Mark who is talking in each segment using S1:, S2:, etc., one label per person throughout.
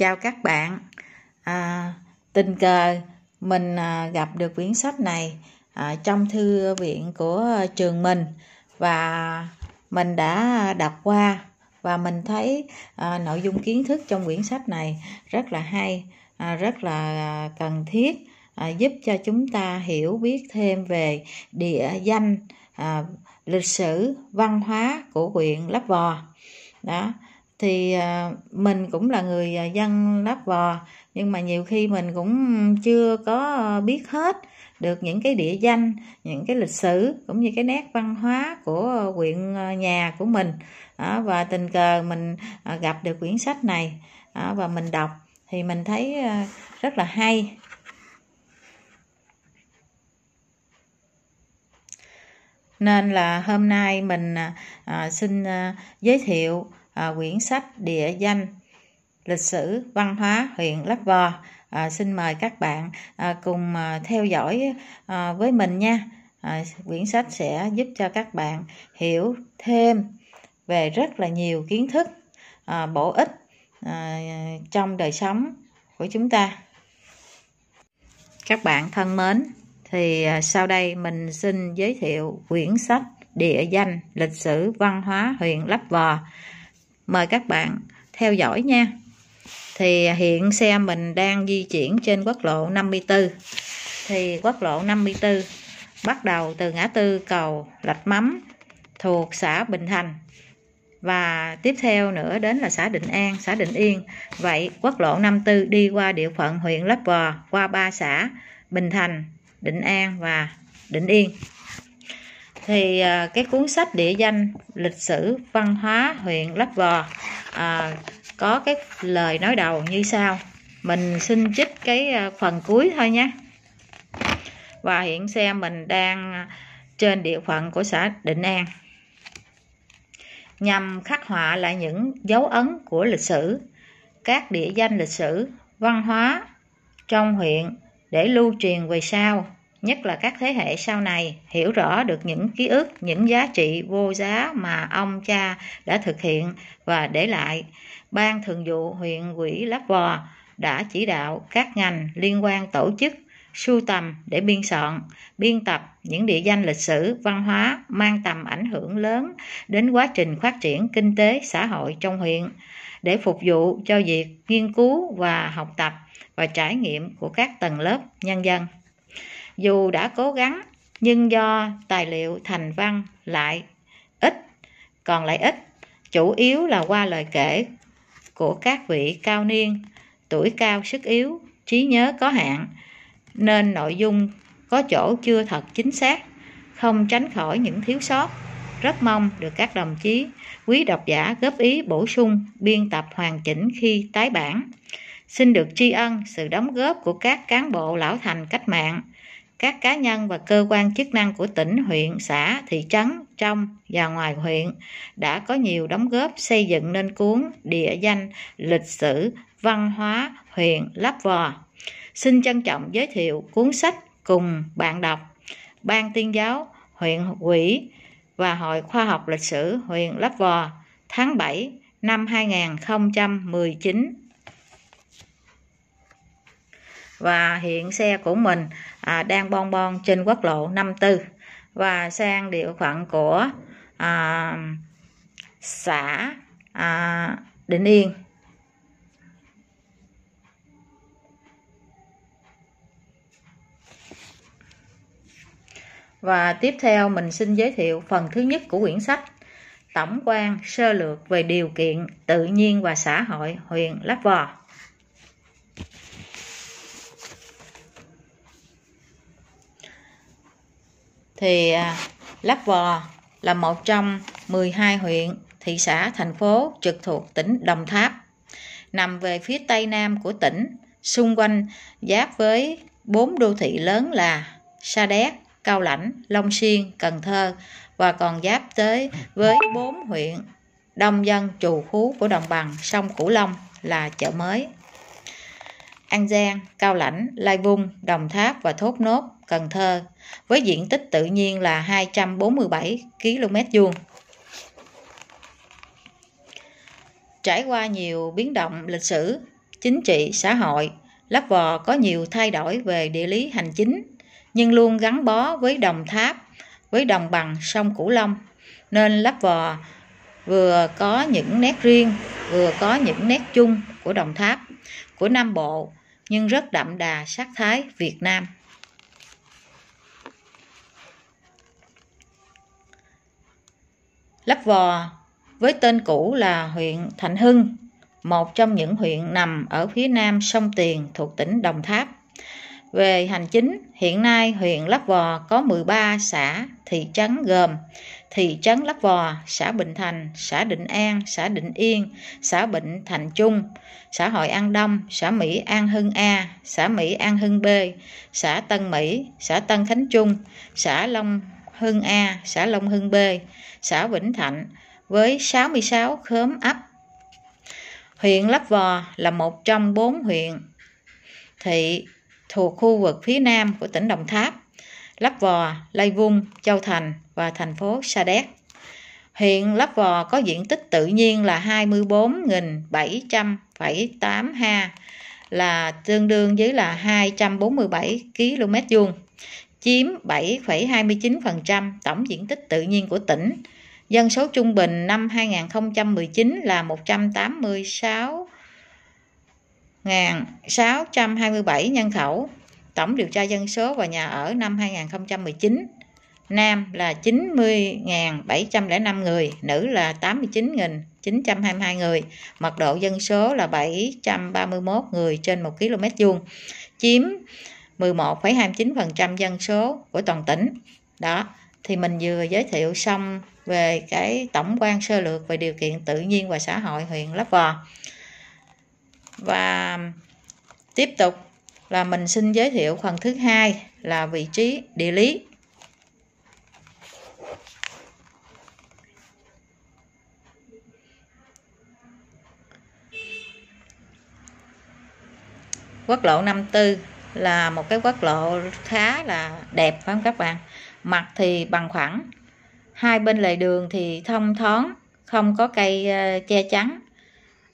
S1: Chào các bạn. À, tình cờ mình à, gặp được quyển sách này à, trong thư viện của trường mình và mình đã đọc qua và mình thấy à, nội dung kiến thức trong quyển sách này rất là hay, à, rất là cần thiết à, giúp cho chúng ta hiểu biết thêm về địa danh, à, lịch sử, văn hóa của huyện Lấp Vò. Đó thì à, mình cũng là người à, dân lắp vò, nhưng mà nhiều khi mình cũng chưa có à, biết hết được những cái địa danh, những cái lịch sử cũng như cái nét văn hóa của huyện nhà của mình. Và tình cờ mình gặp được quyển sách này và mình đọc thì mình thấy rất là hay. Nên là hôm nay mình xin giới thiệu à, quyển sách địa danh lịch sử văn hóa huyện Lấp Vò. À, xin mời các bạn à, cùng à, theo dõi à, với mình nha. À, quyển sách sẽ giúp cho các bạn hiểu thêm về rất là nhiều kiến thức à, bổ ích à, trong đời sống của chúng ta. Các bạn thân mến, thì à, sau đây mình xin giới thiệu quyển sách địa danh lịch sử văn hóa huyện Lấp Vò mời các bạn theo dõi nha. Thì à, hiện xe mình đang di chuyển trên quốc lộ 54 thì quốc lộ 54 bắt đầu từ ngã tư cầu Lạch Mắm thuộc xã Bình Thành. Và tiếp theo nữa đến là xã Định An, xã Định Yên. Vậy quốc lộ 54 đi qua địa phận huyện Lấp Vò qua ba xã Bình Thành, Định An và Định Yên thì à, cái cuốn sách địa danh lịch sử văn hóa huyện Lấp Vò à, có cái lời nói đầu như sau. Mình xin trích cái à, phần cuối thôi nhé. Và hiện xe mình đang trên địa phận của xã Định An. Nhằm khắc họa lại những dấu ấn của lịch sử các địa danh lịch sử văn hóa trong huyện để lưu truyền về sau nhất là các thế hệ sau này hiểu rõ được những ký ức, những giá trị vô giá mà ông cha đã thực hiện và để lại. Ban thường vụ huyện quỹ lắp Vò đã chỉ đạo các ngành liên quan tổ chức sưu tầm để biên soạn, biên tập những địa danh lịch sử, văn hóa mang tầm ảnh hưởng lớn đến quá trình phát triển kinh tế xã hội trong huyện để phục vụ cho việc nghiên cứu và học tập và trải nghiệm của các tầng lớp nhân dân dù đã cố gắng, nhưng do tài liệu thành văn lại ít, còn lại ít, chủ yếu là qua lời kể của các vị cao niên, tuổi cao sức yếu, trí nhớ có hạn, nên nội dung có chỗ chưa thật chính xác, không tránh khỏi những thiếu sót. Rất mong được các đồng chí, quý độc giả góp ý bổ sung, biên tập hoàn chỉnh khi tái bản. Xin được tri ân sự đóng góp của các cán bộ lão thành cách mạng các cá nhân và cơ quan chức năng của tỉnh, huyện, xã, thị trấn trong và ngoài huyện đã có nhiều đóng góp xây dựng nên cuốn địa danh lịch sử văn hóa huyện Lấp Vò. Xin trân trọng giới thiệu cuốn sách cùng bạn đọc Ban tuyên giáo huyện quỹ và Hội Khoa học Lịch sử huyện Lấp Vò tháng 7 năm 2019 và hiện xe của mình à, đang bon bon trên quốc lộ 54 và sang địa phận của à, xã à, Định Yên Và tiếp theo mình xin giới thiệu phần thứ nhất của quyển sách Tổng quan sơ lược về điều kiện tự nhiên và xã hội huyện Lấp Vò. Thì à, Lắp Lấp Vò là một trong 12 huyện, thị xã, thành phố trực thuộc tỉnh Đồng Tháp. Nằm về phía tây nam của tỉnh, xung quanh giáp với bốn đô thị lớn là Sa Đéc, Cao Lãnh, Long Xuyên, Cần Thơ và còn giáp tới với bốn huyện đông dân trù phú của đồng bằng sông Cửu Long là chợ mới. An Giang, Cao Lãnh, Lai Vung, Đồng Tháp và Thốt Nốt, Cần Thơ với diện tích tự nhiên là 247 km vuông. Trải qua nhiều biến động lịch sử, chính trị, xã hội, Lấp Vò có nhiều thay đổi về địa lý hành chính, nhưng luôn gắn bó với Đồng Tháp, với đồng bằng sông Cửu Long, nên Lấp Vò vừa có những nét riêng, vừa có những nét chung của Đồng Tháp, của Nam Bộ, nhưng rất đậm đà sắc thái Việt Nam. Lấp Vò với tên cũ là huyện Thạnh Hưng, một trong những huyện nằm ở phía nam sông Tiền thuộc tỉnh Đồng Tháp. Về hành chính, hiện nay huyện Lấp Vò có 13 xã, thị trấn gồm thị trấn Lấp Vò, xã Bình Thành, xã Định An, xã Định Yên, xã Bình Thành Trung, xã Hội An Đông, xã Mỹ An Hưng A, xã Mỹ An Hưng B, xã Tân Mỹ, xã Tân Khánh Trung, xã Long Hưng A, xã Long Hưng B, xã Vĩnh Thạnh với 66 khóm ấp. Huyện Lấp Vò là một trong bốn huyện thị thuộc khu vực phía nam của tỉnh Đồng Tháp, Lấp Vò, Lây Vung, Châu Thành và thành phố Sa Đéc. Huyện Lấp Vò có diện tích tự nhiên là 24.700,8 ha là tương đương với là 247 km vuông, chiếm 7,29% tổng diện tích tự nhiên của tỉnh. Dân số trung bình năm 2019 là 186 627 nhân khẩu. Tổng điều tra dân số và nhà ở năm 2019 Nam là 90.705 người, nữ là 89.922 người, mật độ dân số là 731 người trên 1 km vuông, chiếm 11,29% dân số của toàn tỉnh. Đó, thì mình vừa giới thiệu xong về cái tổng quan sơ lược về điều kiện tự nhiên và xã hội huyện Lấp Vò. Và tiếp tục là mình xin giới thiệu phần thứ hai là vị trí địa lý quốc lộ 54 là một cái quốc lộ khá là đẹp phải không các bạn? Mặt thì bằng phẳng hai bên lề đường thì thông thoáng không có cây ờ, che chắn.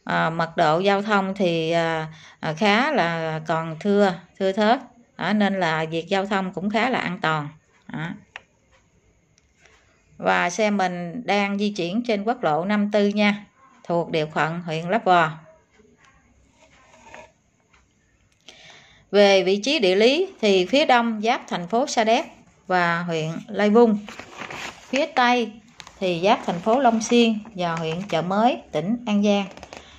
S1: À, mật độ giao thông thì à, khá là còn thưa thưa thớt. À, nên là việc giao thông cũng khá là an toàn. À. và xe mình đang di chuyển trên quốc lộ 54 nha thuộc địa phận huyện Lấp Vò. Về vị trí địa lý thì phía đông giáp thành phố Sa Đéc và huyện Lai Vung. Phía tây thì giáp thành phố Long Xuyên và huyện Chợ Mới, tỉnh An Giang.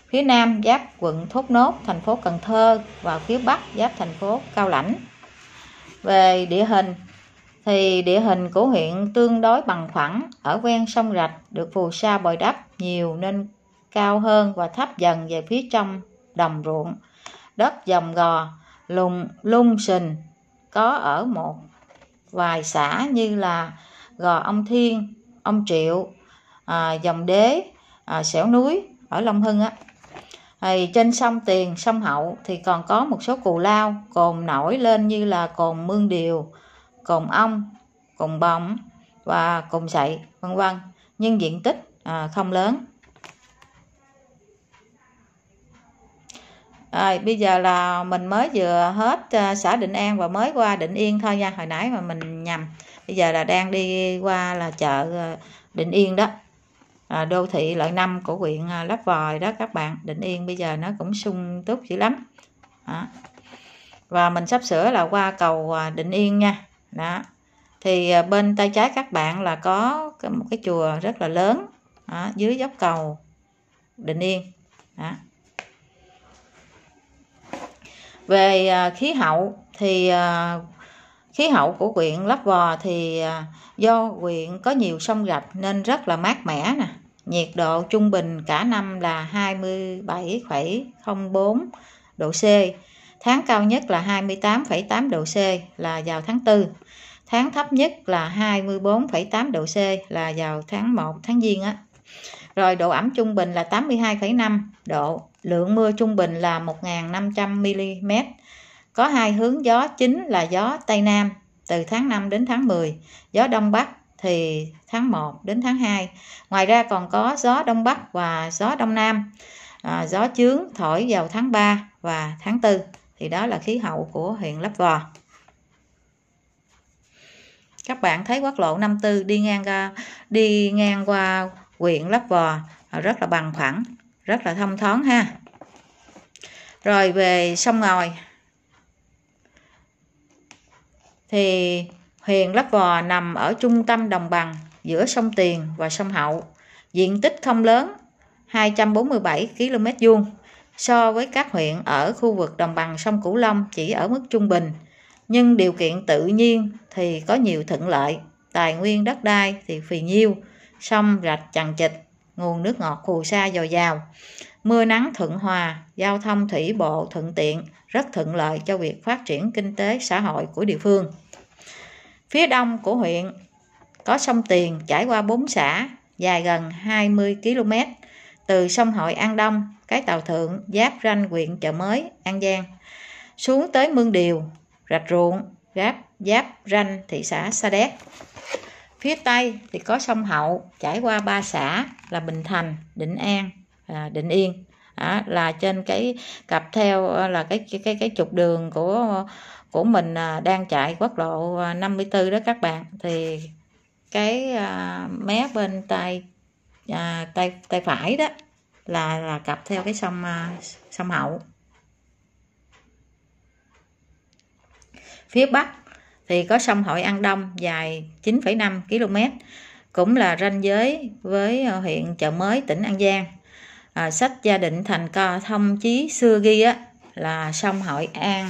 S1: Phía nam giáp quận Thốt Nốt, thành phố Cần Thơ và phía bắc giáp thành phố Cao Lãnh. Về địa hình thì địa hình của huyện tương đối bằng phẳng ở ven sông Rạch được phù sa bồi đắp nhiều nên cao hơn và thấp dần về phía trong đồng ruộng đất dòng gò lùng lung sình có ở một vài xã như là gò ông thiên ông triệu à, dòng đế à, xẻo núi ở long hưng á. Thì trên sông tiền sông hậu thì còn có một số cù lao cồn nổi lên như là cồn mương điều cồn ong cồn bọng và cồn sậy vân vân. Nhưng diện tích à, không lớn. Rồi bây giờ là mình mới vừa hết à, xã Định An và mới qua Định Yên thôi nha. Hồi nãy mà mình nhầm. Bây giờ là đang đi qua là chợ à, Định Yên đó. À, đô thị loại năm của huyện à, Lấp Vòi đó các bạn. Định Yên bây giờ nó cũng sung túc dữ lắm. Đó. Và mình sắp sửa là qua cầu Định Yên nha. Đó. Thì bên tay trái các bạn là có một cái chùa rất là lớn đó, dưới dốc cầu Định Yên. Đó về à, khí hậu thì à, khí hậu của huyện Lấp Vò thì à, do huyện có nhiều sông rạch nên rất là mát mẻ nè. Nhiệt độ trung bình cả năm là 27,04 độ C. Tháng cao nhất là 28,8 độ C là vào tháng 4 tháng thấp nhất là 24,8 độ C là vào tháng 1 tháng Giêng á. Rồi độ ẩm trung bình là 82,5 độ lượng mưa trung bình là 1.500 mm. Có hai hướng gió chính là gió Tây Nam. Từ tháng 5 đến tháng 10, gió Đông Bắc thì tháng 1 đến tháng 2. Ngoài ra còn có gió Đông Bắc và gió Đông Nam. À, gió chướng thổi vào tháng 3 và tháng 4 thì đó là khí hậu của huyện Lấp Vò. Các bạn thấy quốc lộ 54 đi ngang ra đi ngang qua huyện Lấp Vò à, rất là bằng phẳng rất là thông thoáng ha. Rồi, về sông ngòi. Thì huyện Lấp Vò nằm ở trung tâm đồng bằng giữa sông Tiền và sông Hậu. Diện tích không lớn 247 km vuông. So với các huyện ở khu vực đồng bằng sông Cửu Long chỉ ở mức trung bình. Nhưng điều kiện tự nhiên thì có nhiều thuận lợi. Tài nguyên đất đai thì phì nhiêu, sông rạch chằng chịt nguồn nước ngọt phù sa dồi dào mưa nắng thuận hòa giao thông thủy bộ thuận tiện rất thuận lợi cho việc phát triển kinh tế xã hội của địa phương phía đông của huyện có sông Tiền chảy qua bốn xã dài gần 20 km từ sông Hội An Đông, cái tàu thượng giáp ranh huyện chợ mới, An Giang xuống tới Mương Điều, Rạch Ruộng, giáp giáp ranh thị xã Sa Đéc. Phía Tây thì có sông Hậu chảy qua ba xã là Bình Thành, Định An, à, Định Yên. À, là trên cái cặp theo à, là cái cái cái, cái trục đường của của mình à, đang chạy quốc lộ à, 54 đó các bạn thì cái à, mé bên tay à, tay tay phải đó là là cặp theo cái sông à, sông Hậu phía Bắc thì có sông Hội An Đông dài 9,5 km cũng là ranh giới với ờ, huyện chợ mới tỉnh An Giang. À, sách gia định thành co thông chí xưa ghi á là sông Hội An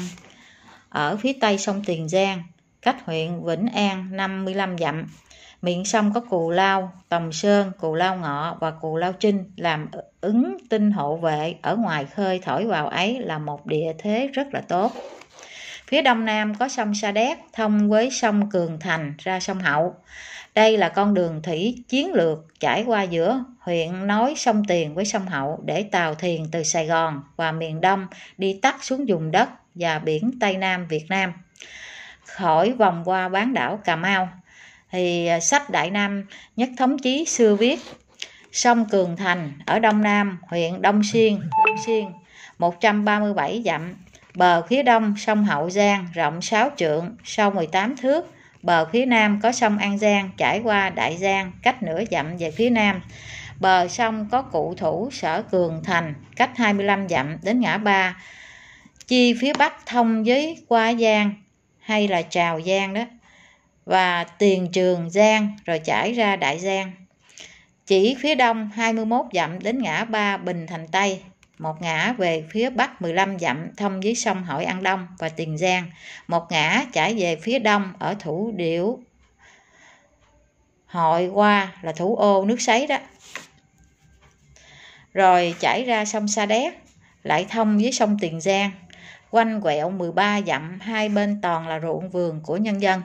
S1: ở phía tây sông Tiền Giang cách huyện Vĩnh An 55 dặm. Miệng sông có cù lao tòng sơn cù lao ngọ và cù lao trinh làm ứng tinh hộ vệ ở ngoài khơi thổi vào ấy là một địa thế rất là tốt phía đông nam có sông sa đéc thông với sông cường thành ra sông hậu đây là con đường thủy chiến lược trải qua giữa huyện nối sông Tiền với sông Hậu để tàu thuyền từ Sài Gòn và miền Đông đi tắt xuống vùng đất và biển Tây Nam Việt Nam. Khỏi vòng qua bán đảo Cà Mau, thì à, sách Đại Nam Nhất Thống Chí xưa viết sông Cường Thành ở Đông Nam, huyện Đông Xuyên, Đông Xuyên, 137 dặm, bờ phía đông sông Hậu Giang rộng 6 trượng, sâu 18 thước, bờ phía nam có sông An Giang trải qua Đại Giang cách nửa dặm về phía nam. Bờ sông có cụ thủ sở Cường Thành cách 25 dặm đến ngã ba. Chi phía bắc thông với qua Giang hay là Trào Giang đó và Tiền Trường Giang rồi chảy ra Đại Giang. Chỉ phía đông 21 dặm đến ngã ba Bình Thành Tây, một ngã về phía bắc 15 dặm thông với sông Hội An Đông và Tiền Giang, một ngã chảy về phía đông ở thủ điểu Hội qua là thủ ô nước sấy đó. Rồi chảy ra sông Sa Đéc, lại thông với sông Tiền Giang, quanh quẹo 13 dặm hai bên toàn là ruộng vườn của nhân dân.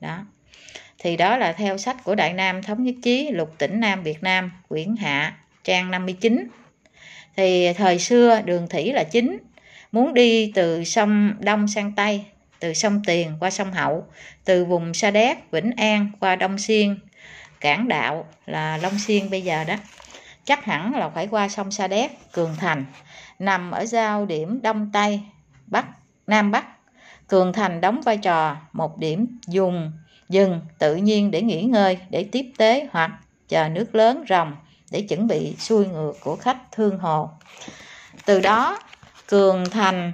S1: Đó. Thì đó là theo sách của Đại Nam Thống Nhất Chí Lục Tỉnh Nam Việt Nam quyển hạ trang 59 thì thời xưa đường thủy là chính. Muốn đi từ sông Đông sang Tây từ sông Tiền qua sông Hậu từ vùng Sa Đéc Vĩnh An qua Đông Xuyên. Cảng Đạo là Long Xuyên bây giờ đó. Chắc hẳn là phải qua sông Sa Đéc Cường Thành. Nằm ở giao điểm Đông Tây Bắc Nam Bắc. Cường Thành đóng vai trò một điểm dùng dừng tự nhiên để nghỉ ngơi, để tiếp tế hoặc chờ nước lớn rồng để chuẩn bị xuôi ngược của khách thương hồ. Từ đó, Cường Thành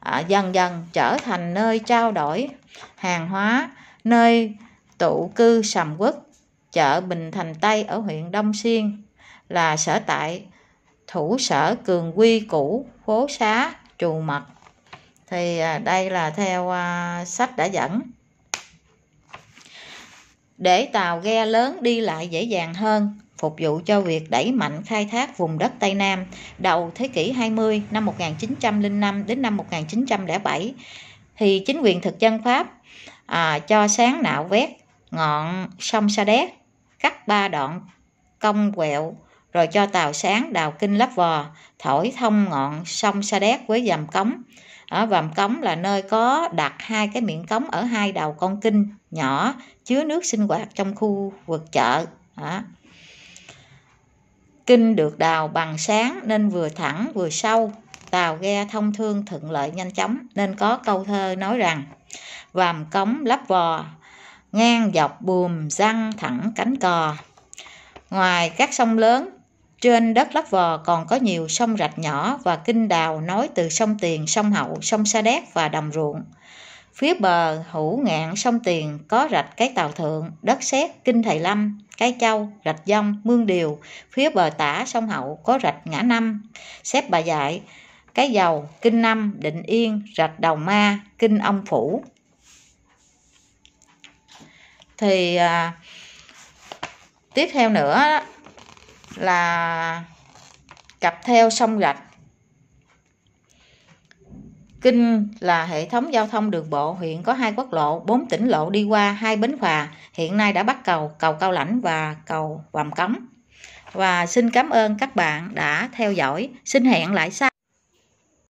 S1: à, dần dần trở thành nơi trao đổi hàng hóa, nơi tụ cư sầm quốc, chợ Bình Thành Tây ở huyện Đông Xuyên là sở tại thủ sở cường quy cũ phố xá trù mật. Thì à, đây là theo à, sách đã dẫn. Để tàu ghe lớn đi lại dễ dàng hơn phục vụ cho việc đẩy mạnh khai thác vùng đất Tây Nam đầu thế kỷ 20 năm 1905 đến năm 1907 thì chính quyền thực dân Pháp à, cho sáng nạo vét ngọn sông Sa Đéc cắt ba đoạn cong quẹo rồi cho tàu sáng đào kinh lấp vò thổi thông ngọn sông Sa Đéc với dầm cống. Ở vàm cống là nơi có đặt hai cái miệng cống ở hai đầu con kinh nhỏ chứa nước sinh hoạt trong khu vực chợ. Đó kinh được đào bằng sáng nên vừa thẳng vừa sâu. Tàu ghe thông thương thuận lợi nhanh chóng nên có câu thơ nói rằng vàm cống lắp vò ngang dọc buồm răng thẳng cánh cò. Ngoài các sông lớn trên đất lấp vò còn có nhiều sông rạch nhỏ và kinh đào nối từ sông Tiền, sông Hậu, sông Sa Đéc và đồng ruộng. Phía bờ hữu ngạn sông Tiền có rạch cái Tàu Thượng, đất sét, kinh Thầy Lâm, cái Châu, rạch Dông, Mương Điều. Phía bờ tả sông Hậu có rạch Ngã Năm, xếp Bà Dại, cái Dầu, kinh Năm, Định Yên, rạch Đầu Ma, kinh Ông Phủ. Thì à, tiếp theo nữa là cặp theo sông rạch Kinh là hệ thống giao thông đường bộ huyện có hai quốc lộ, bốn tỉnh lộ đi qua hai bến phà, hiện nay đã bắt cầu cầu Cao Lãnh và cầu Vàm Cống. Và xin cảm ơn các bạn đã theo dõi. Xin hẹn lại sau.